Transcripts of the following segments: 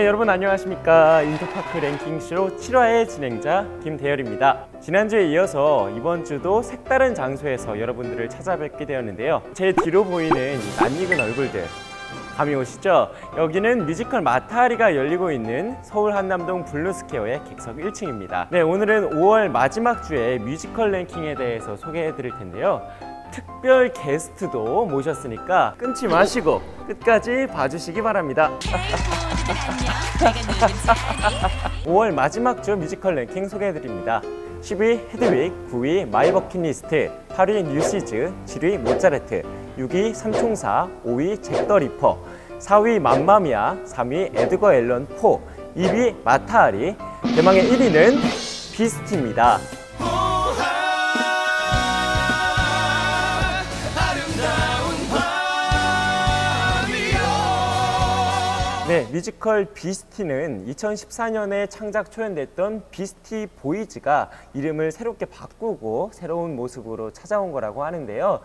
네, 여러분 안녕하십니까? 인터파크 랭킹쇼 7화의 진행자 김대열입니다. 지난주에 이어서 이번 주도 색다른 장소에서 여러분들을 찾아뵙게 되었는데요. 제 뒤로 보이는 이 낯익은 얼굴들 감이 오시죠? 여기는 뮤지컬 마타하리가 열리고 있는 서울 한남동 블루스퀘어의 객석 1층입니다. 네 오늘은 5월 마지막 주에 뮤지컬 랭킹에 대해서 소개해 드릴 텐데요. 특별 게스트도 모셨으니까 끊지 마시고 끝까지 봐주시기 바랍니다 5월 마지막 주 뮤지컬 랭킹 소개해드립니다. 10위 헤드윅, 9위 마이 버킷리스트, 8위 뉴시즈, 7위 모차르트, 6위 삼총사, 5위 잭 더 리퍼, 4위 맘마미아, 3위 에드거 앨런 포, 2위 마타하리, 대망의 1위는 비스티입니다. 네, 뮤지컬 비스티는 2014년에 창작 초연됐던 비스티 보이즈가 이름을 새롭게 바꾸고 새로운 모습으로 찾아온 거라고 하는데요.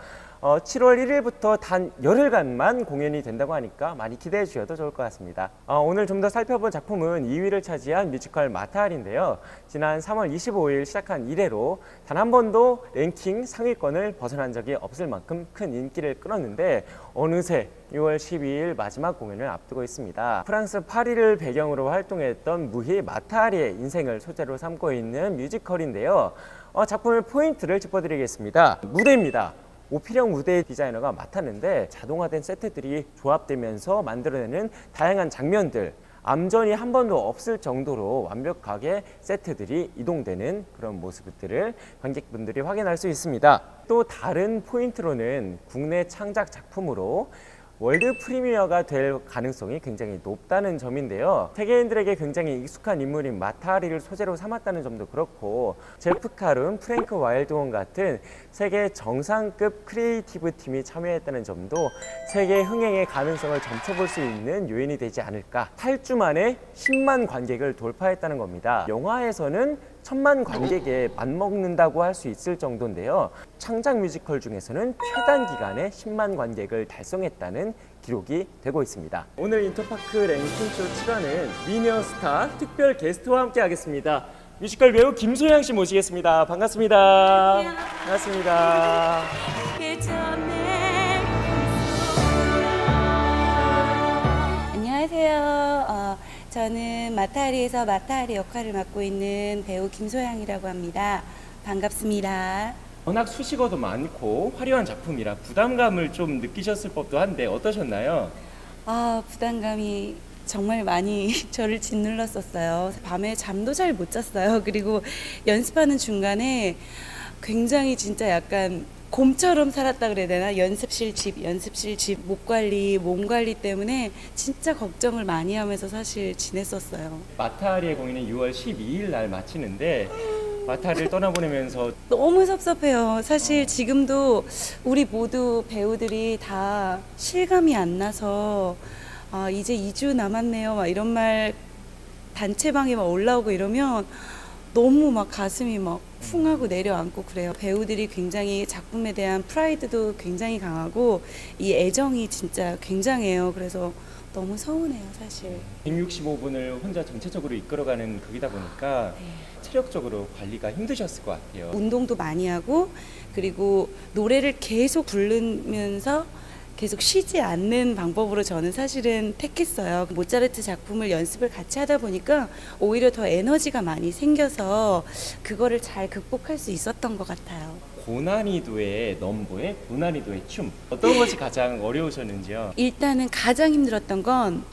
어, 7월 1일부터 단 열흘간만 공연이 된다고 하니까 많이 기대해 주셔도 좋을 것 같습니다. 어, 오늘 좀 더 살펴본 작품은 2위를 차지한 뮤지컬 마타하리인데요. 지난 3월 25일 시작한 이래로 단 한 번도 랭킹 상위권을 벗어난 적이 없을 만큼 큰 인기를 끌었는데 어느새 6월 12일 마지막 공연을 앞두고 있습니다. 프랑스 파리를 배경으로 활동했던 무희 마타리의 인생을 소재로 삼고 있는 뮤지컬인데요. 어, 작품의 포인트를 짚어드리겠습니다. 무대입니다. 오피령 무대 디자이너가 맡았는데 자동화된 세트들이 조합되면서 만들어내는 다양한 장면들 암전이 한 번도 없을 정도로 완벽하게 세트들이 이동되는 그런 모습들을 관객분들이 확인할 수 있습니다. 또 다른 포인트로는 국내 창작 작품으로 world premiere가 될 가능성이 굉장히 높다는 점인데요. 세계인들에게 굉장히 익숙한 인물인 마타하리를 소재로 삼았다는 점도 그렇고 제프 칼훈, 프랭크 와일드혼 같은 세계 정상급 creative 팀이 참여했다는 점도 세계 흥행의 가능성을 점쳐볼 수 있는 요인이 되지 않을까. 8주 만에 10만 관객을 돌파했다는 겁니다. 영화에서는 천만 관객에 맞먹는다고 할 수 있을 정도인데요. 창작 뮤지컬 중에서는 최단 기간에 10만 관객을 달성했다는 기록이 되고 있습니다. 오늘 인터파크 랭킹쇼 7화는 미녀 스타 특별 게스트와 함께 하겠습니다. 뮤지컬 배우 김소향 씨 모시겠습니다. 반갑습니다. 반갑습니다. 저는 마타하리에서 마타하리 역할을 맡고 있는 배우 김소향이라고 합니다. 반갑습니다. 워낙 수식어도 많고 화려한 작품이라 부담감을 좀 느끼셨을 법도 한데 어떠셨나요? 아, 부담감이 정말 많이 저를 짓눌렀었어요. 밤에 잠도 잘 못 잤어요. 그리고 연습하는 중간에 굉장히 진짜 약간 곰처럼 살았다 그래야 되나? 연습실 집, 연습실 집, 목 관리, 몸 관리 때문에 진짜 걱정을 많이 하면서 사실 지냈었어요. 마타리의 공연은 6월 12일 날 마치는데 마타리를 떠나보내면서 너무 섭섭해요. 사실 지금도 우리 모두 배우들이 다 실감이 안 나서 아, 이제 2주 남았네요. 막 이런 말 단체방에 막 올라오고 이러면 너무 막 가슴이 막 쿵하고 내려앉고 그래요. 배우들이 굉장히 작품에 대한 프라이드도 굉장히 강하고 이 애정이 진짜 굉장해요. 그래서 너무 서운해요, 사실. 165분을 혼자 전체적으로 이끌어가는 극이다 보니까 체력적으로 관리가 힘드셨을 것 같아요. 운동도 많이 하고 그리고 노래를 계속 부르면서 계속 쉬지 않는 방법으로 저는 사실은 택했어요. 모차르트 작품을 연습을 같이 하다 보니까 오히려 더 에너지가 많이 생겨서 그거를 잘 극복할 수 있었던 것 같아요. 고난이도의 넘보의 고난이도의 춤 어떤 것이 가장 어려우셨는지요? 일단은 가장 힘들었던 건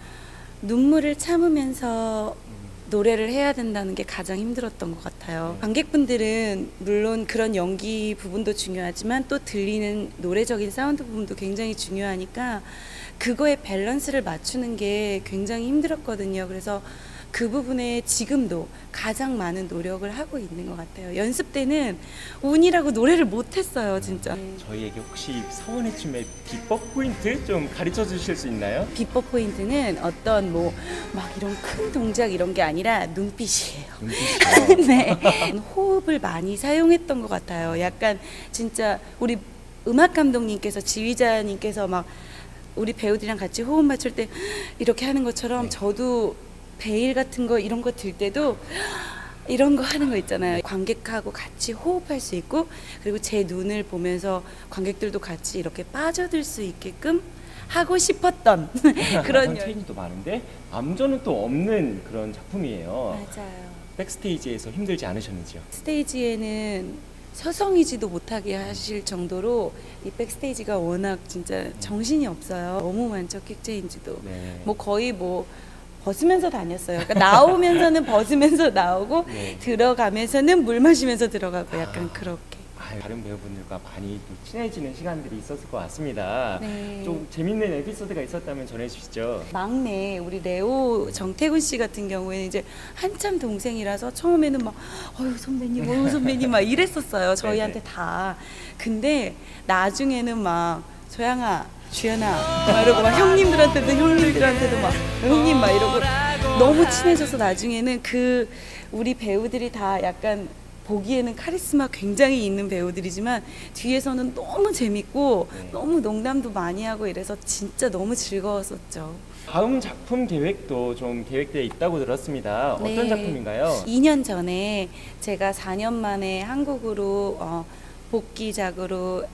눈물을 참으면서 노래를 해야 된다는 게 가장 힘들었던 것 같아요. 관객분들은 물론 그런 연기 부분도 중요하지만 또 들리는 노래적인 사운드 부분도 굉장히 중요하니까 그거의 밸런스를 맞추는 게 굉장히 힘들었거든요. 그래서 그 부분에 지금도 가장 많은 노력을 하고 있는 것 같아요. 연습 때는 우느라고 노래를 못했어요, 진짜. 저희에게 혹시 사원의 춤의 비법 포인트 좀 가르쳐 주실 수 있나요? 비법 포인트는 어떤 뭐 막 이런 큰 동작 이런 게 아니라 눈빛이에요. 눈빛이요. 네. 호흡을 많이 사용했던 것 같아요. 약간 진짜 우리 음악 감독님께서 지휘자님께서 막 우리 배우들이랑 같이 호흡 맞출 때 이렇게 하는 것처럼 저도 베일 같은 거 이런 거 들 때도 이런 거 하는 거 있잖아요. 관객하고 같이 호흡할 수 있고 그리고 제 눈을 보면서 관객들도 같이 이렇게 빠져들 수 있게끔 하고 싶었던 그런 열... 체인지도 많은데 암전은 또 없는 그런 작품이에요. 맞아요. 백스테이지에서 힘들지 않으셨는지요? 스테이지에는 서성이지도 못하게 하실 정도로 이 백스테이지가 워낙 진짜 정신이 없어요. 너무 많죠 킥체인지도. 네. 뭐 거의 뭐 벗으면서 다녔어요. 그러니까 나오면서는 벗으면서 나오고 네. 들어가면서는 물 마시면서 들어가고 약간 아. 그렇게. 아유, 다른 배우분들과 많이 또 친해지는 시간들이 있었을 것 같습니다. 네. 좀 재밌는 에피소드가 있었다면 전해주시죠. 막내 우리 레오 정태군 씨 같은 경우에는 이제 한참 동생이라서 처음에는 막 어유 선배님, 어유 선배님 막 이랬었어요. 저희한테. 다. 근데 나중에는 막 소양아, 주연아 막 이러고 막 형님들한테도 형님들한테도 막 형님 막 이러고 너무 친해져서 나중에는 그 우리 배우들이 다 약간 보기에는 카리스마 굉장히 있는 배우들이지만 뒤에서는 너무 재밌고 네. 너무 농담도 많이 하고 이래서 진짜 너무 즐거웠었죠. 다음 작품 계획도 좀 계획되어 있다고 들었습니다. 어떤 네. 작품인가요? 2년 전에 제가 4년 만에 한국으로 어, 복귀작으로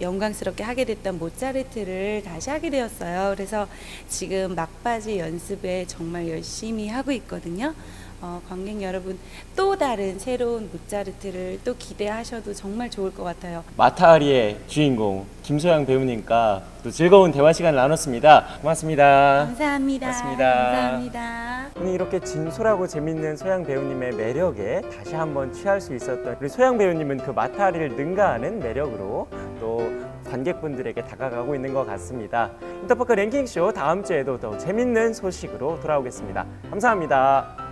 영광스럽게 하게 됐던 모차르트를 다시 하게 되었어요. 그래서 지금 막바지 연습에 정말 열심히 하고 있거든요. 어, 관객 여러분 또 다른 새로운 모차르트를 또 기대하셔도 정말 좋을 것 같아요. 마타리의 주인공 김소영 배우님과 또 즐거운 대화 시간을 나눴습니다. 고맙습니다. 감사합니다. 고맙습니다. 감사합니다. 오늘 이렇게 진솔하고 재밌는 소양 배우님의 매력에 다시 한번 취할 수 있었던 우리 소양 배우님은 그 마타리를 능가하는 매력으로 또 관객분들에게 다가가고 있는 것 같습니다. 인터파크 랭킹쇼 다음 주에도 더 재밌는 소식으로 돌아오겠습니다. 감사합니다.